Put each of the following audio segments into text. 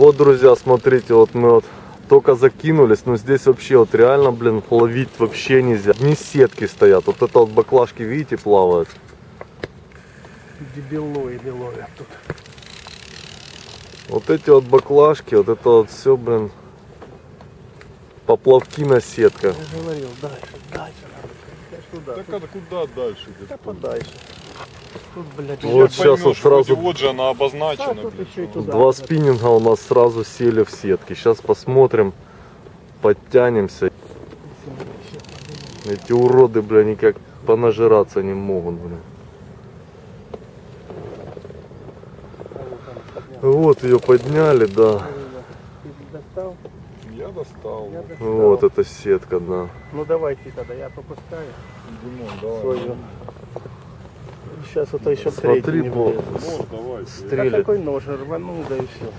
Вот, друзья, смотрите, вот мы вот только закинулись, но здесь вообще вот реально, блин, ловить вообще нельзя. Не сетки стоят, вот это вот баклажки, видите, плавают. Дебилоиды ловят тут. Вот эти вот баклажки, вот это вот все, блин, поплавки на сетках. Я говорил, дальше, дальше Так а куда дальше? да подальше. Тут, блядь, Вот Вот сейчас вот сразу- Вот же она обозначена, и что- туда. Два спиннинга у нас сразу сели в сетки. Сейчас посмотрим, подтянемся. Эти уроды, бля, никак понажираться не могут, бля. Вот ее подняли, да. Ты достал? Я достал. Я достал. Вот эта сетка, да. Ну давайте тогда, я попускаю Димон, давай. свою. Сейчас это еще Смотри. Нож давай. Да Стрелять. какой нож, рванул, да и все.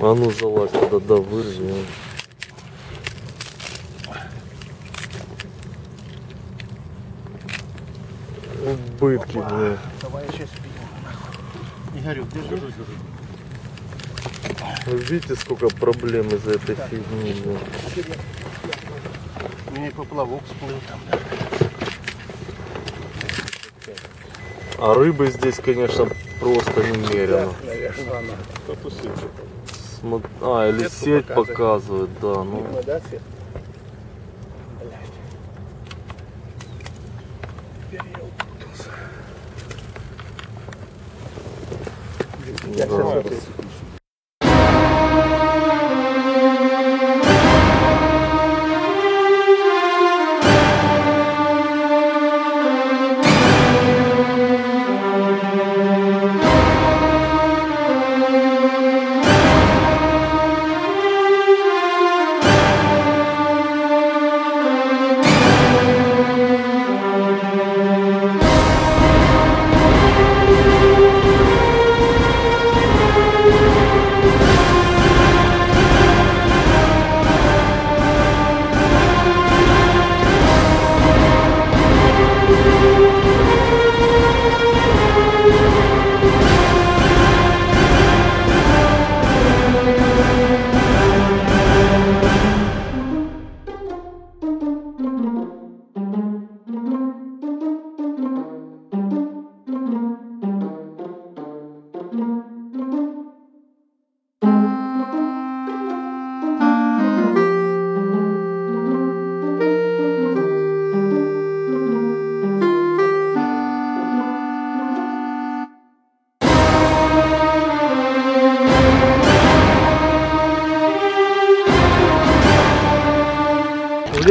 А ну залазь туда, да, вырви. а. Убытки, бля. Давай еще спину. Игорек, держи. Вы видите, сколько проблем из-за этой фигни, бля. Мне поплавок всплыл там. А рыбы здесь, конечно, просто немерено. Смо- А, или Сетку сеть показывает. показывает, да. Ну, Видно, да. Я Да. сейчас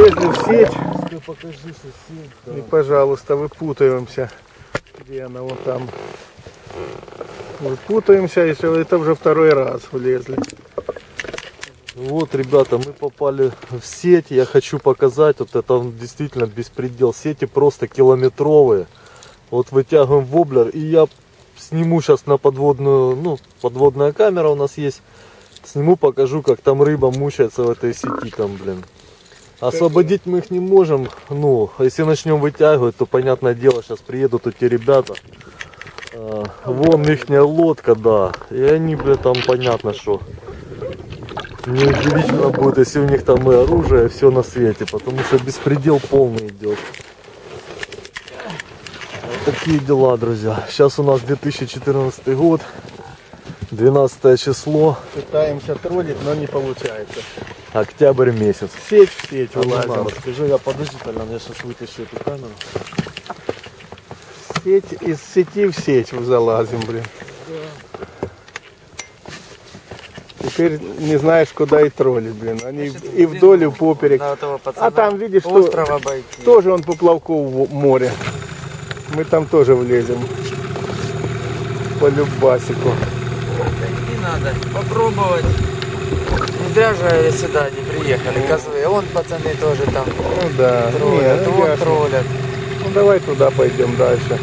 Влезли в сеть. покажи сеть, И, пожалуйста, выпутаемся. Где она вот там? Выпутаемся, еще это уже второй раз влезли. Вот, ребята, мы попали в сеть. Я хочу показать, вот это действительно беспредел. Сети просто километровые. Вот вытягиваем воблер, и я сниму сейчас на подводную, ну, подводная камера у нас есть. Сниму, покажу, как там рыба мучается в этой сети там, блин. Освободить мы их не можем. Ну, если начнем вытягивать, то понятное дело, сейчас приедут эти ребята. А, вон ихняя лодка, да. И они, блин, там понятно, что Неудивительно будет, если у них там и оружие, все на свете, потому что беспредел полный идет. Такие дела, друзья. Сейчас у нас 2014 год, 12 число, Пытаемся троллить, но не получается. октябрь месяц. Сеть в сеть А вылазим. скажи, я подожди, Толян, я сейчас вытащу эту камеру. Сеть из сети в сеть залазим, блин. Теперь не знаешь, куда и троллить, блин. Они и вдоль, и поперек. А там, видишь, что тоже он поплавков в море. Мы там тоже влезем. По любасику. Надо попробовать. Не зря же сюда не приехали, козлы. Вон пацаны тоже там Ну да. троллят, Не, ну вон троллят. Ну давай туда пойдем дальше.